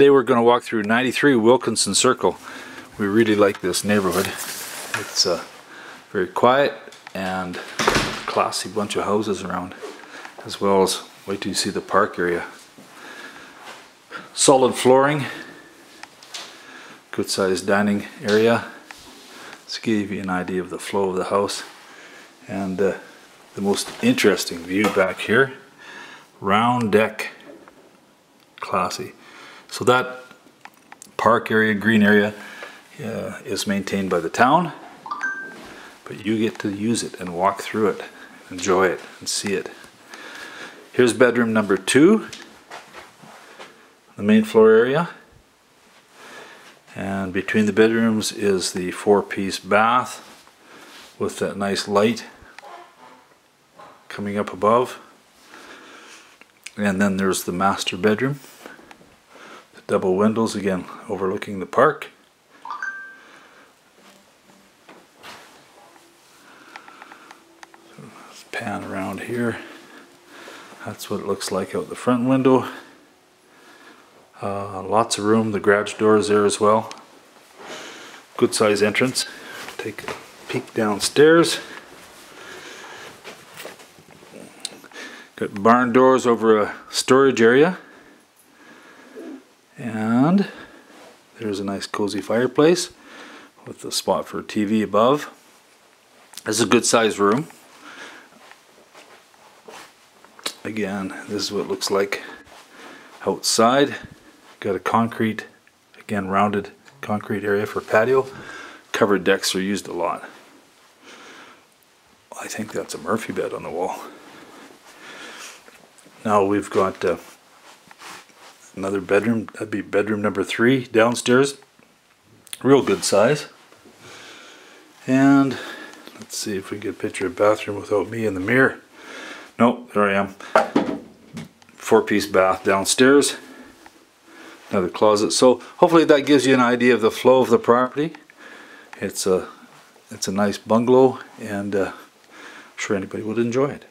Today we're going to walk through 93 Wilkinson Circle. We really like this neighborhood. It's uh, very quiet and classy bunch of houses around as well as wait till you see the park area. Solid flooring, good sized dining area. Let's give you an idea of the flow of the house and uh, the most interesting view back here. Round deck, classy. So that park area, green area, uh, is maintained by the town, but you get to use it and walk through it, enjoy it, and see it. Here's bedroom number two, the main floor area. And between the bedrooms is the four-piece bath with that nice light coming up above. And then there's the master bedroom double windows again overlooking the park. Let's pan around here. That's what it looks like out the front window. Uh, lots of room. The garage door is there as well. Good size entrance. Take a peek downstairs. Got barn doors over a storage area and there's a nice cozy fireplace with a spot for a TV above. This is a good sized room. Again, this is what it looks like outside. Got a concrete, again rounded concrete area for patio. Covered decks are used a lot. I think that's a Murphy bed on the wall. Now we've got uh, another bedroom that'd be bedroom number three downstairs. Real good size. And let's see if we can get a picture of bathroom without me in the mirror. Nope there I am. Four-piece bath downstairs. Another closet. So hopefully that gives you an idea of the flow of the property. It's a it's a nice bungalow and uh, I'm sure anybody would enjoy it